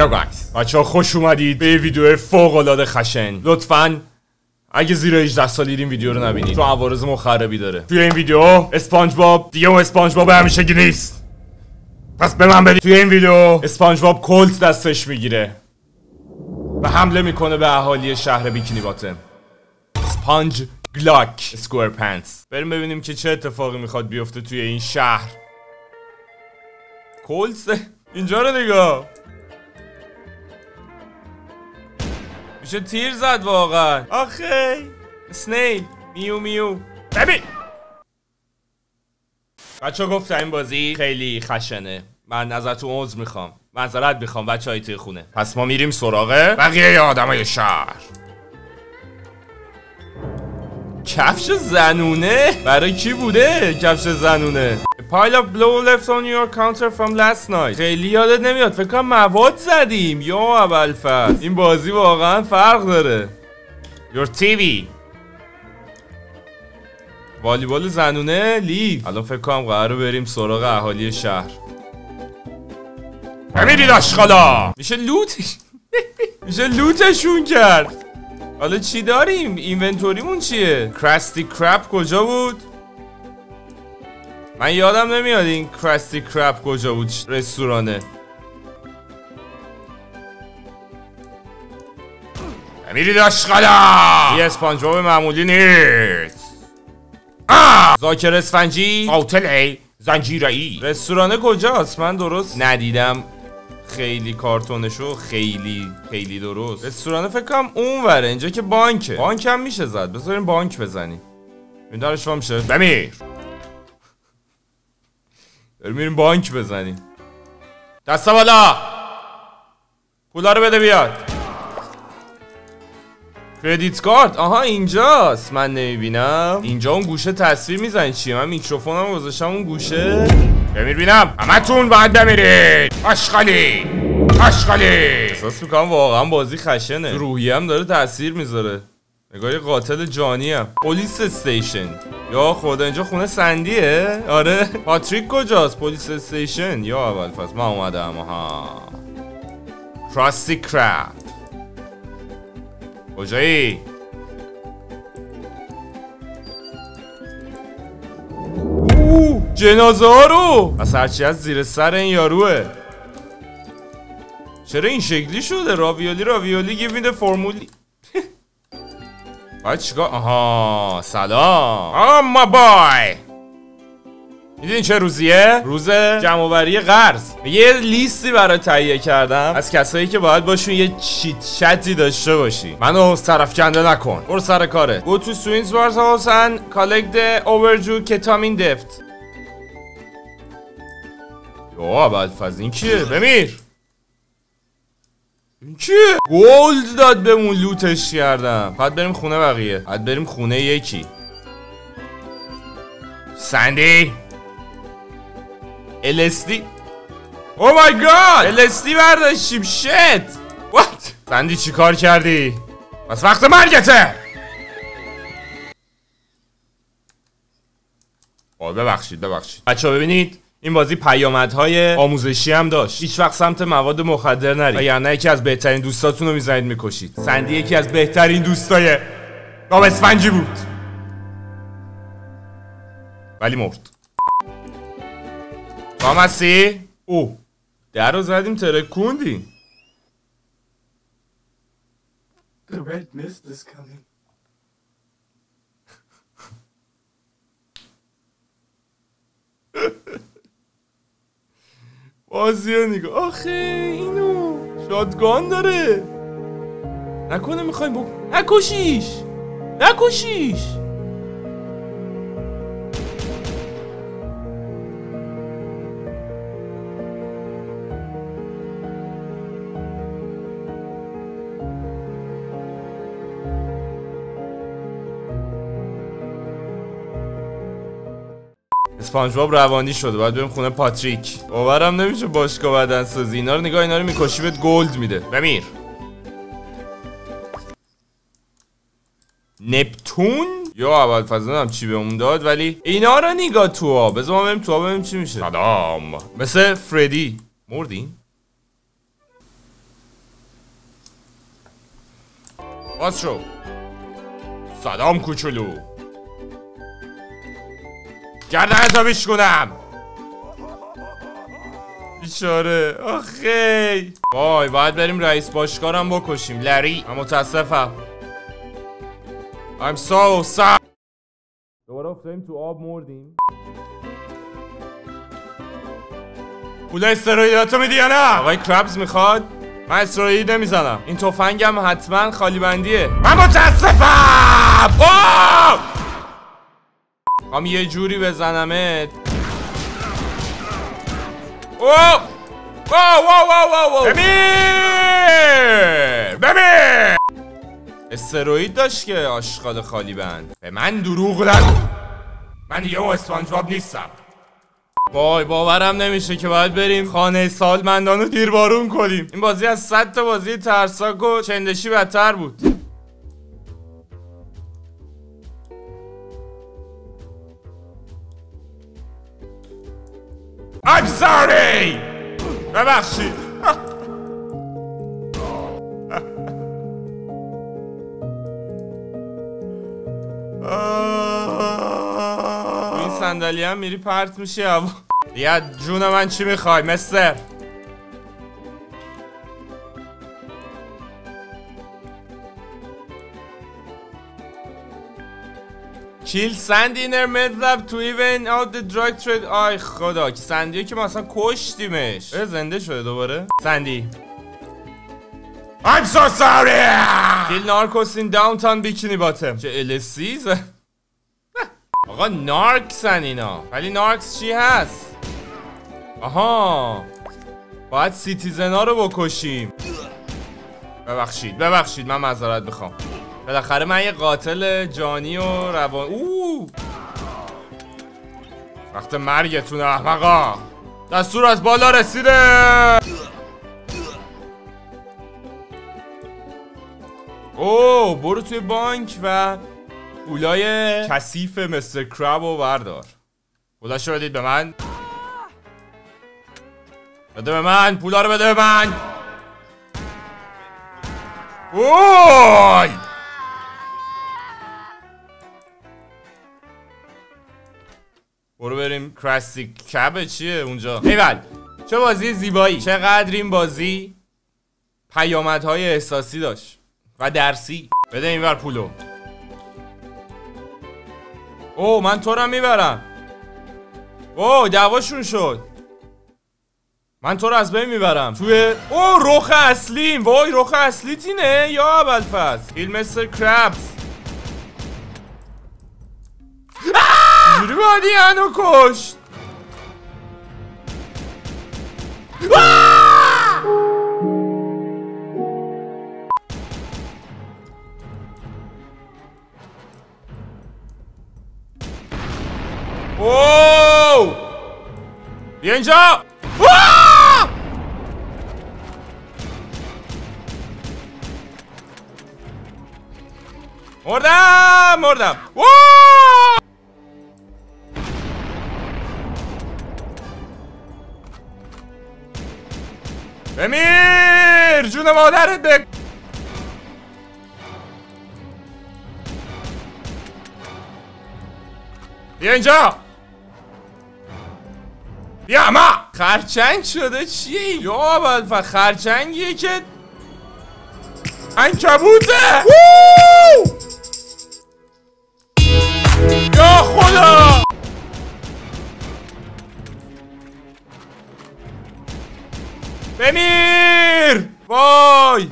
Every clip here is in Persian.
Yeah guys بچه ها خوش اومدید به ویدیو فوق العاده خشن. لطفا اگه زیر 18 سالید این ویدیو رو نبینید. چون عوارض مخربی داره. توی این ویدیو SpongeBob دیگه اون SpongeBob همیشگی نیست. پس به من بدید. توی این ویدیو SpongeBob کلت دستش می‌گیره. و حمله می‌کنه به اهالی شهر Bikini Bottom SpongeGlock SquarePants. بریم ببینیم که چه اتفاقی می‌خواد بیفته توی این شهر. کلت؟ اینجا رو نگاه. میشه تیر زد واقعا. آخه. سنیل میو میو. ببین. بچه گفت این بازی خیلی خشنه. من ازتون عذر می‌خوام. معذرت می‌خوام بچه های توی خونه. پس ما میریم سراغه بقیه آدمای شهر. کفش زنونه؟ برای کی بوده کفش زنونه؟ Pile of blow left on your counter from last night. خیلی یادت نمیاد فکر کنم مواد زدیم. یا اول فصل. این بازی واقعا فرق داره. Your TV والیبال زنونه لیف الان فکر کنم قراره بریم سراغ اهالی شهر. بمیرید آشغالا میشه لوتش میشه لوتشون کرد. حالا چی داریم؟ اینونتوریمون چیه؟ کراستی کرپ کجا بود؟ من یادم نمیاد این کراستی کرپ کجا بود رستورانه. میرید آشغالا یه اسپانجباب معمولی نیست. زاکر اسفنجی؟ قاتل ای زنجیرایی رستورانه کجاست؟ من درست ندیدم. خیلی کارتونشو خیلی خیلی درست. رستوران فکر کنم اون وره اینجا که بانکه. بانک هم میشه زد. بذاریم بانک بزنیم. این دارش میشه بمیر. بریم میریم بانک بزنیم. دست بالا پولا رو بده بیاد. کردیت کارت؟ آها اینجاست. من نمی‌بینم. اینجا اون گوشه تصویر می‌زنی چیه؟ من میکروفونم گذاشتم اون گوشه. بمیر بینم همتون باید بمیرید. آشغالی. آشغالی. احساس می‌کنم واقعا بازی خشنه. روحی هم داره تاثیر می‌ذاره. نگاه قاتل جانی هم پلیس استیشن. یا خدا اینجا خونه سندیه؟ آره. پاتریک کجاست؟ پلیس استیشن؟ یا اول فصل من اومدم ها کراستی کرپ کجایی؟ جنازه ها رو. از هرچی از زیر سر این یاروه. چرا این شکلی شده؟ راویولی راویولی گیو میده فرمولی. باید چیکار؟ آها سلام. آه ما بای. می‌دونی چه روزیه؟ روز جمعوری قرض. یه لیستی برای تهیه کردم. از کسایی که باید باشون یه چیت چتی داشته باشی. منو طرف کنده نکن. برو سر کاره. To Swings Wars House collect the overdue ketamine debt یا بعد فاز این کیه؟ بمیر. این؟ گولد داد بهمون لوتش کردم. بعد بریم خونه بقیه. بعد بریم خونه یکی. سندی. LSD او مای گاد LSD برداشتیم. شت وات سندی چی کار کردی؟ بس وقت مرگته! آه ببخشید ببخشید. بچه ببینید؟ این بازی پیامدهای آموزشی هم داشت. هیچ وقت سمت مواد مخدر نرید. یعنی یکی از بهترین دوستاتون رو می‌زنید می‌کشید. سندی یکی از بهترین دوستای رام اسفنجی بود. ولی مرد. تو؟ او. در رو زدیم ترکوندیم The red mist is coming. بازی نگاه آخه اینو شادگان داره. نکنه می‌خوایم بک... نکشیش! نکشیش! اسپانج باب روانی شده. باید بریم خونه پاتریک. باورم نمیشه باشگاه بدن سازی اینا رو نگاه اینا رو می‌کشی بهت گلد میده. بمیر. نپتون؟ یا اول فضا چی بهمون داد ولی اینا رو نگاه تو ها بذار ما تو ها چی میشه. سلام. مثل فردی. مردین باز شو. سلام کوچولو. گردن تا بیش کنم. بیچاره. آخی وای باید بریم رئیس باشگارم بکشیم. لری. من متاسفم. I'm so sorry دوباره افتادیم تو آب مردیم. پول استرویداتو میدی یا نه؟ آقای کرابز می‌خواد؟ من استروید نمی‌زنم. این تفنگم حتما خالی بندیه من متاسفم. هم یه جوری بزنمت. اوه! واو واو واو واو بمیر! بمیر! استروید داشت که آشغال خالی بند. به من دروغ نگو. من دیگه اون اسپانجباب نیستم. وای باورم نمیشه که باید بریم خانه سالمندان رو دیربارون کنیم. این بازی از صد تا بازی ترساک و چندشی بدتر بود. I'm sorry ببخشید. این صندلی هم میری پرت میشه یا جون من چی می‌خوای؟ مستر کیل سندینر مدلب تو ایون the drug trade آی خدا که سندیه که ما اصلا کشتیمش. زنده شده دوباره. سندی. I'm so sorry. کیل نارکوس این داونتاون بیکینی باتم چه السیز آقا نارکسن اینا. ولی نارکس چی هست؟ آها. باید سیتیزنا رو بکشیم. ببخشید ببخشید من معذرت می‌خوام. بالاخره من یه قاتل جانی و روان او وقت مرگتون احمقا! دستور از بالا رسیده! او برو توی بانک و پولای کثیف مستر کراب رو بردار. خدا شو بدید به من. بده به من پولا رو بده به من. اوی! برو بریم. کراستی کب چیه اونجا؟ ایول چه بازی زیبایی؟ چقدر این بازی پیامدهای احساسی داشت و درسی. بده اینور پولو. او من تو رو می‌برم. او دعواشون شد. من تو رو از بین می‌برم. توی او رخ اصلیم. وای رخ اصلی تینه. یا ابلفز فیلم مستر کرابز جوری باید اینو کشت آه! اوه بیا اینجا آه! بمیر جون مادرت بک بیا اینجا. بیا ما خرچنگ شده چیه یا اول خرچنگیه که انکبوته! یا خدا. بمیر وای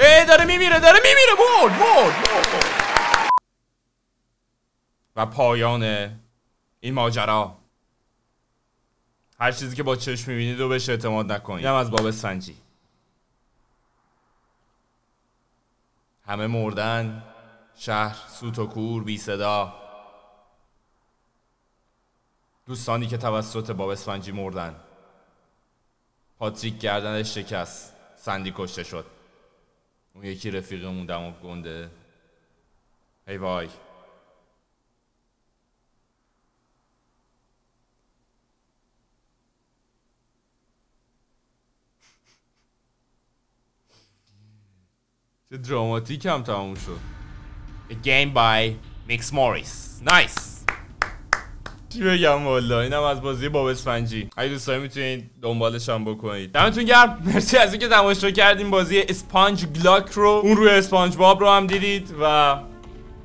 ای داره میمیره داره میمیره مرد مرد مرد و پایان این ماجرا. هر چیزی که با چشم می‌بینید رو بهش اعتماد نکنید. اینم از باب سنجی. همه مردن شهر سوت و کور بی صدا. دوستانی که توسط باب اسفنجی مردن. پاتریک گردنش شکست. سندی کشته شد. اون یکی رفیقمون دماغ گنده. ای وای. چه دراماتیک هم تموم شد. A game by Mix Morris. Nice. چی بگم والا اینم از بازی باب اسفنجی اگه دوستایی می‌تونید دنبالش هم بکنید. دمتون گرم. مرسی از اینکه تماشا کردیم بازی اسپانج گلاک رو اون روی اسپانج باب رو هم دیدید و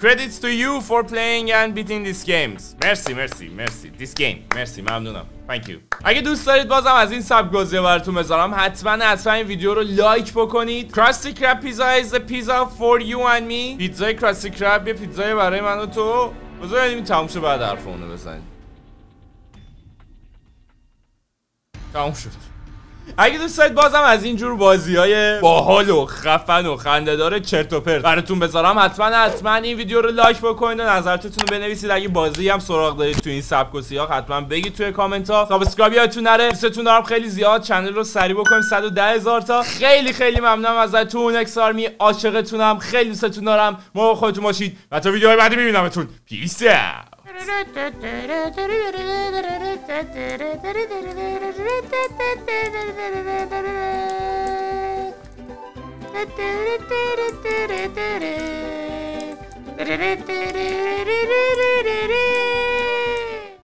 Credits to you for playing and beating these games. مرسی مرسی مرسی. This game. مرسی ممنونم. Thank you. اگه دوست دارید بازم از این سبک بازی براتون بذارم حتما حتما این ویدیو رو لایک بکنید. کراستی کراب پیزا is the pizza for you and me. پیتزای کراستی کراب یه پیتزای برای من و تو. بذار این تموم بعد حرف اونو بزنید تموم شد. اگه دوست دارید بازم از اینجور بازی های باحال و خفن و خنده داره چرت و پرت براتون بذارم حتما حتما این ویدیو رو لایک بکنید و نظرتون رو بنویسید. اگه بازی هم سراغ دارید تو این سبک و سیاق حتما بگید توی کامنت ها subscribe یادتون نره. دوستتون دارم خیلی زیاد channel رو سریع بکنیم. 110 هزار تا. خیلی خیلی ممنونم ازتون. X Army عاشقتونم. خیلی دوستتون دارم. ما خودتون باشید. و تا ویدیوهای بعدی میبینمتون. peace Yes.